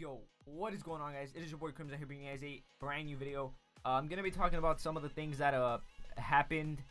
Yo, what is going on, guys? It is your boy KrymZile here bringing you guys a brand new video. Uh, I'm gonna be talking about some of the things that uh happened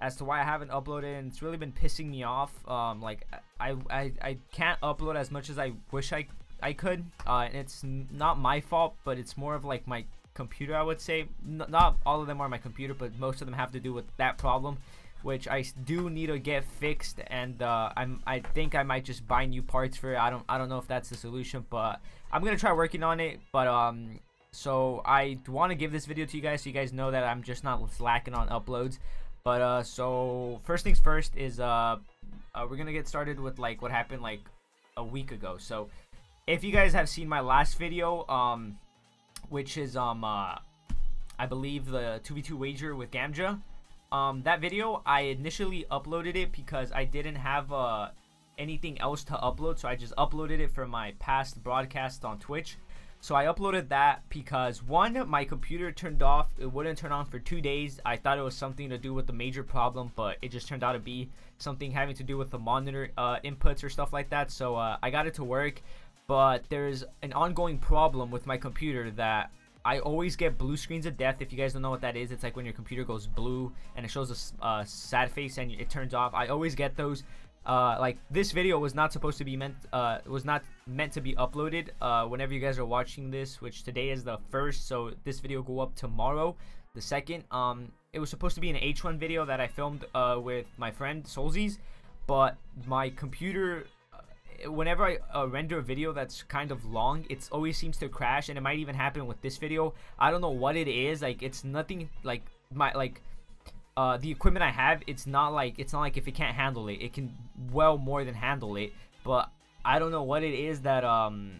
as to why I haven't uploaded, and it's really been pissing me off. Um, like I I, I can't upload as much as I wish I I could. Uh, and it's not my fault, but it's more of like my computer, I would say. N not all of them are my computer, but most of them have to do with that problem which I do need to get fixed and uh, I'm I think I might just buy new parts for it. I don't I don't know if that's the solution but I'm gonna try working on it but um so I want to give this video to you guys so you guys know that I'm just not slacking on uploads. But uh so first things first is uh, uh we're gonna get started with like what happened like a week ago. So if you guys have seen my last video um which is um uh I believe the 2v2 wager with Gamja um, that video, I initially uploaded it because I didn't have uh, anything else to upload. So I just uploaded it for my past broadcast on Twitch. So I uploaded that because one, my computer turned off. It wouldn't turn on for two days. I thought it was something to do with the major problem, but it just turned out to be something having to do with the monitor uh, inputs or stuff like that. So uh, I got it to work, but there's an ongoing problem with my computer that I always get blue screens of death. If you guys don't know what that is, it's like when your computer goes blue and it shows a uh, sad face and it turns off. I always get those. Uh, like this video was not supposed to be meant uh, was not meant to be uploaded uh, whenever you guys are watching this which today is the first so this video go up tomorrow the second um it was supposed to be an h1 video that i filmed uh, with my friend solzies but my computer whenever I uh, render a video that's kind of long, it always seems to crash, and it might even happen with this video. I don't know what it is. Like, it's nothing like my like uh, the equipment I have. It's not like it's not like if it can't handle it, it can well more than handle it. But I don't know what it is that um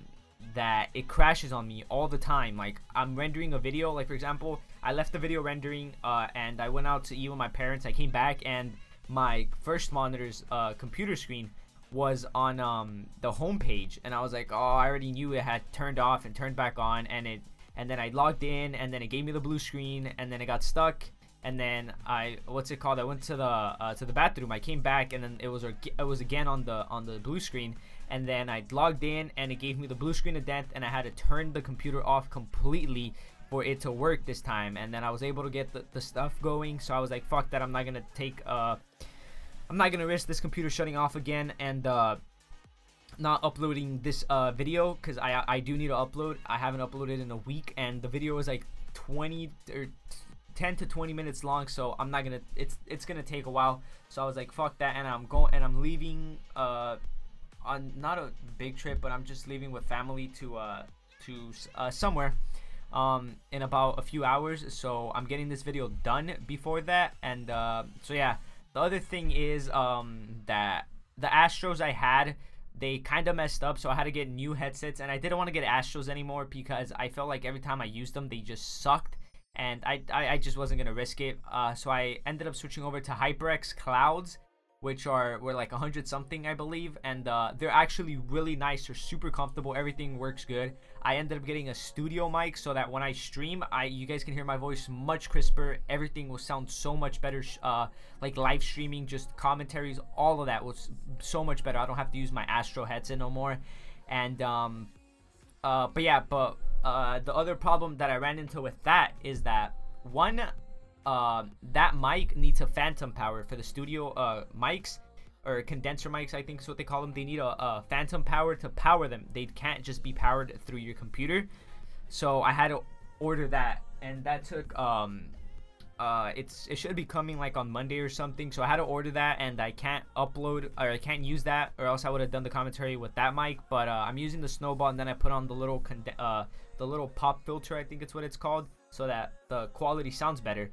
that it crashes on me all the time. Like I'm rendering a video. Like for example, I left the video rendering uh, and I went out to eat with my parents. I came back and my first monitor's uh, computer screen was on um, the homepage, and I was like, oh, I already knew it had turned off and turned back on, and it, and then I logged in, and then it gave me the blue screen, and then it got stuck, and then I, what's it called? I went to the uh, to the bathroom. I came back, and then it was it was again on the on the blue screen, and then I logged in, and it gave me the blue screen of death, and I had to turn the computer off completely for it to work this time, and then I was able to get the, the stuff going. So I was like, fuck that, I'm not gonna take uh I'm not gonna risk this computer shutting off again and uh, not uploading this uh, video because I I do need to upload. I haven't uploaded in a week and the video is like 20 or 10 to 20 minutes long so I'm not gonna it's it's gonna take a while. So I was like fuck that and I'm going and I'm leaving uh on not a big trip but I'm just leaving with family to uh to uh, somewhere um in about a few hours. So I'm getting this video done before that and uh so yeah the other thing is um, that the Astros I had, they kind of messed up, so I had to get new headsets, and I didn't want to get Astros anymore because I felt like every time I used them, they just sucked, and I, I, I just wasn't gonna risk it. Uh, so I ended up switching over to HyperX Clouds, which are were like 100 something I believe and uh, they're actually really nice they're super comfortable everything works good. I ended up getting a studio mic so that when I stream I you guys can hear my voice much crisper everything will sound so much better uh, like live streaming just commentaries all of that was so much better. I don't have to use my Astro headset no more. And um uh but yeah but uh the other problem that I ran into with that is that one uh, that mic needs a phantom power for the studio uh, mics or condenser mics I think is what they call them. They need a, a, phantom power to power them. They can't just be powered through your computer. So I had to order that and that took um uh it's it should be coming like on Monday or something. So I had to order that and I can't upload or I can't use that or else I would have done the commentary with that mic. But uh, I'm using the snowball and then I put on the little uh the little pop filter I think it's what it's called so that the quality sounds better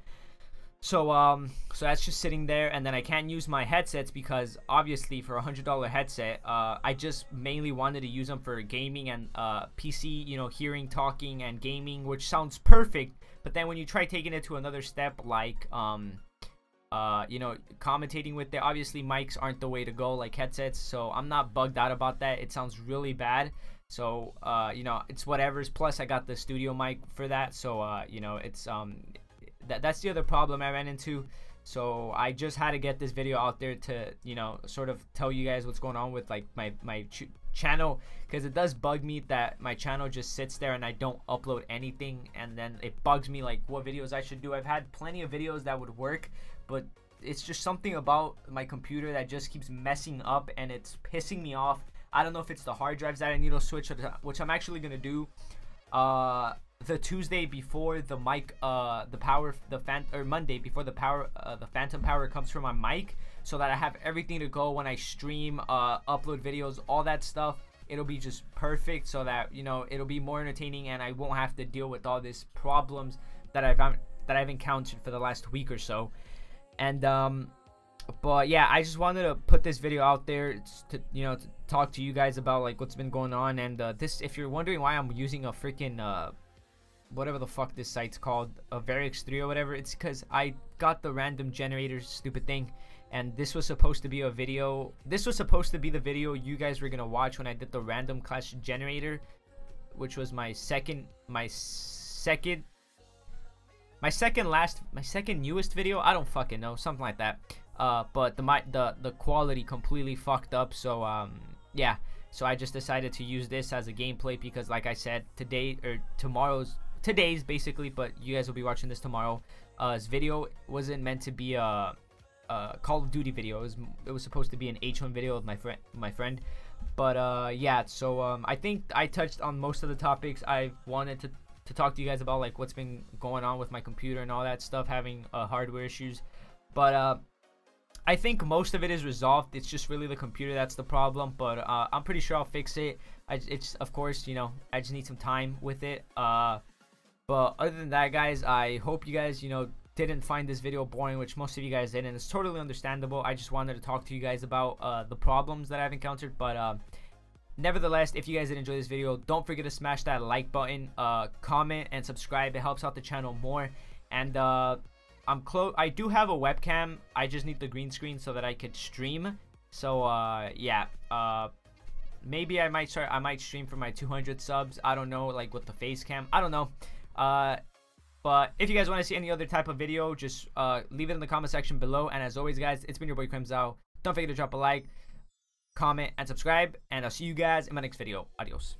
so um, so that's just sitting there, and then I can't use my headsets because obviously for a hundred dollar headset, uh, I just mainly wanted to use them for gaming and uh, PC, you know, hearing, talking, and gaming, which sounds perfect. But then when you try taking it to another step, like um, uh, you know, commentating with it, obviously mics aren't the way to go like headsets. So I'm not bugged out about that. It sounds really bad. So uh, you know, it's whatever's. Plus, I got the studio mic for that, so uh, you know, it's um, that, that's the other problem I ran into. So I just had to get this video out there to, you know, sort of tell you guys what's going on with like my my channel because it does bug me that my channel just sits there and I don't upload anything and then it bugs me like what videos I should do. I've had plenty of videos that would work, but it's just something about my computer that just keeps messing up and it's pissing me off. I don't know if it's the hard drives that I need to switch, which I'm actually gonna do. Uh, the Tuesday before the mic, uh, the power, the fan, or Monday before the power, uh, the phantom power comes from my mic, so that I have everything to go when I stream, uh, upload videos, all that stuff. It'll be just perfect, so that you know it'll be more entertaining, and I won't have to deal with all these problems that I've that I've encountered for the last week or so. And um, but yeah, I just wanted to put this video out there to you know to talk to you guys about like what's been going on. And uh, this, if you're wondering why I'm using a freaking uh whatever the fuck this site's called, a Variax 3 or whatever, it's because I got the random generator stupid thing. And this was supposed to be a video. This was supposed to be the video you guys were gonna watch when I did the random class generator, which was my second, my second, my second last, my second newest video. I don't fucking know, something like that. Uh, but the my the the quality completely fucked up. So um, yeah. So I just decided to use this as a gameplay because, like I said, today or tomorrow's today's basically, but you guys will be watching this tomorrow. Uh, this video wasn't meant to be a, Call of Duty video. It was it was supposed to be an H1 video with my friend my friend. But uh, yeah, so um, I think I touched on most of the topics I wanted to to talk to you guys about, like what's been going on with my computer and all that stuff, having uh, hardware issues. But uh, I think most of it is resolved. It's just really the computer that's the problem. But uh, I'm pretty sure I'll fix it. I, it's of course, you know, I just need some time with it. Uh, but other than that, guys, I hope you guys, you know, didn't find this video boring, which most of you guys did, and it's totally understandable. I just wanted to talk to you guys about uh, the problems that I've encountered, but uh, nevertheless, if you guys did enjoy this video, don't forget to smash that like button, uh, comment, and subscribe. It helps out the channel more. And uh, I'm close. I do have a webcam. I just need the green screen so that I could stream. So uh, yeah, uh, maybe I might start. I might stream for my 200 subs. I don't know, like with the face cam. I don't know. Uh, but if you guys want to see any other type of video, just uh, leave it in the comment section below. And as always, guys, it's been your boy KrymZile. Don't forget to drop a like, comment, and subscribe. And I'll see you guys in my next video. Adios.